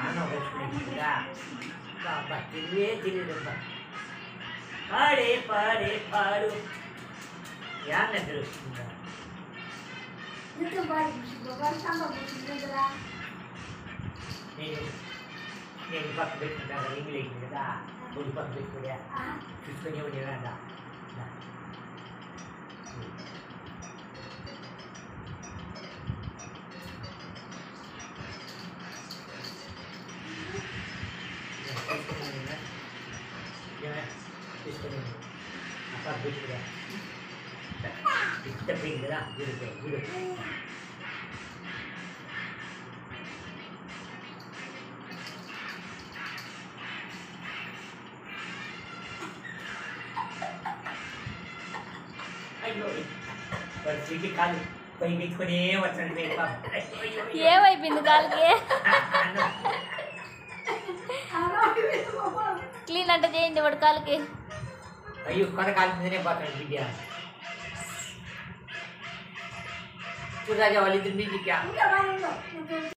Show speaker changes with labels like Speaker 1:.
Speaker 1: ఆన వచ్చుకుంటా బాబా తిరిగే తిరిగి పాడే పాడే పాడు యాన్న తెలుస్తుందా నేను నేను పక్క పెట్టుకుంటా కదా ఇంగ్లీష్ కదా ఒడి పక్క పెట్టుకునే చూసుకొని ఉండేవాడా తీసుకొని అక్కడ పెట్టుకురా ఇష్టపోయింది కదా వీడికి వీడు అయ్యో పరిస్థితి కాదు పై పెట్టుకునే వచ్చాడు మీరు పాపం. అయ్యో, అయ్యో, అయ్యో.
Speaker 2: ఏమైపోయింది కాలికి క్లీన్ అంటే చేయండి వాడు కాలికి
Speaker 1: అయ్యో కొనకాల మీదనే పోతాడు బిడ్డ చూడాలి వాళ్ళిద్దరు మీదికి